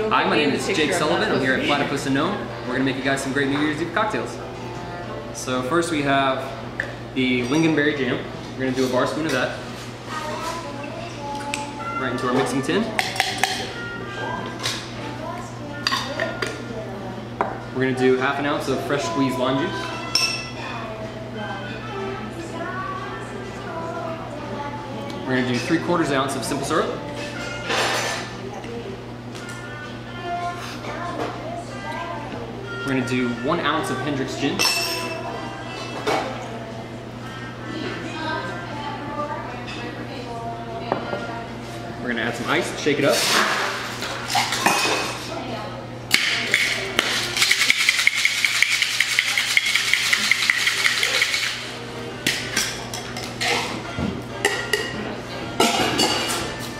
Don't Hi, my name is Jake Sullivan. I'm here at Platypus and Gnome. We're gonna make you guys some great New Year's Eve cocktails. So first we have the lingonberry jam. We're gonna do a bar spoon of that. Right into our mixing tin. We're gonna do half an ounce of fresh squeezed lime juice. We're gonna do three quarters ounce of simple syrup. We're gonna do one ounce of Hendrick's gin. We're gonna add some ice, shake it up.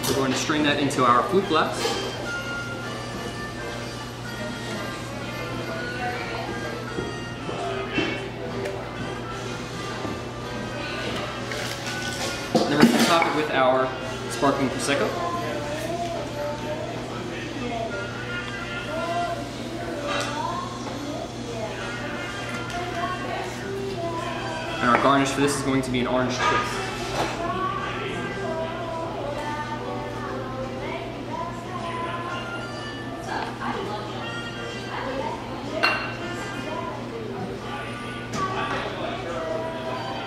We're going to strain that into our flute glass. Top it with our sparkling prosecco. And our garnish for this is going to be an orange twist.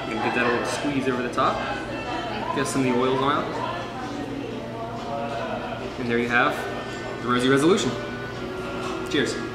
Get that little squeeze over the top. Get some of the oils out. And there you have the Rosy Resolution. Cheers.